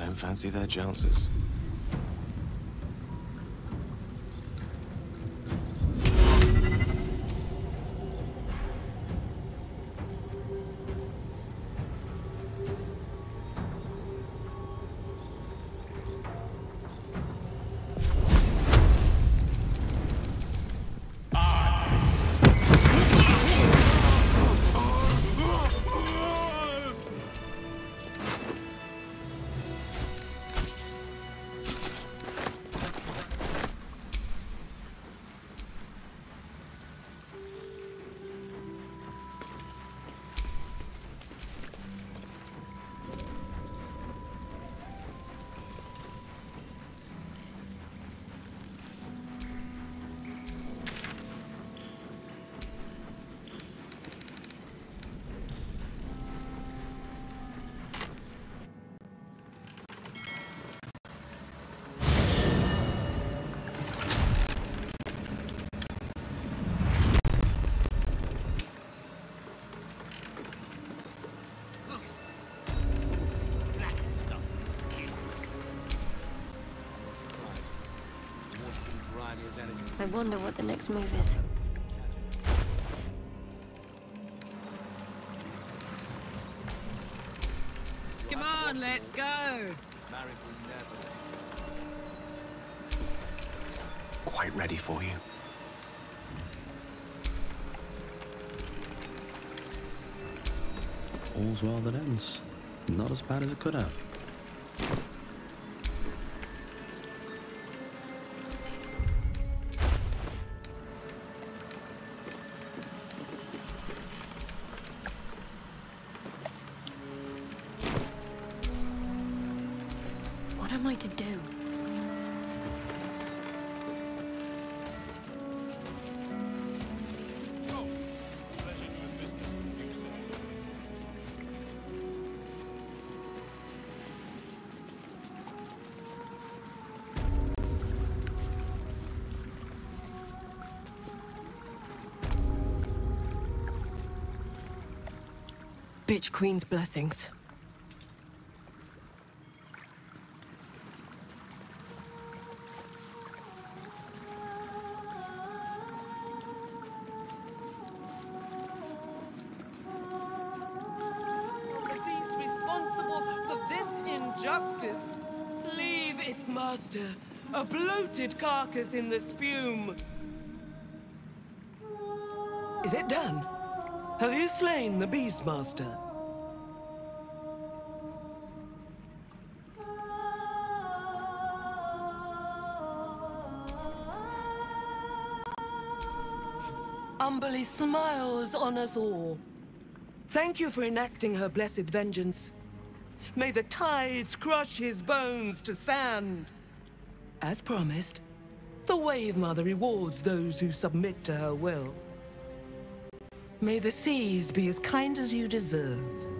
I don't fancy their chances. I wonder what the next move is. Come on, let's go. Quite ready for you. All's well that ends. Not as bad as it could have. What am I to do? Bitch Queen's blessings. This injustice. Leave its master, a bloated carcass in the spume. Is it done? Have you slain the Beastmaster? Umberlee smiles on us all. Thank you for enacting her blessed vengeance. May the tides crush his bones to sand. As promised, the Wave Mother rewards those who submit to her will. May the seas be as kind as you deserve.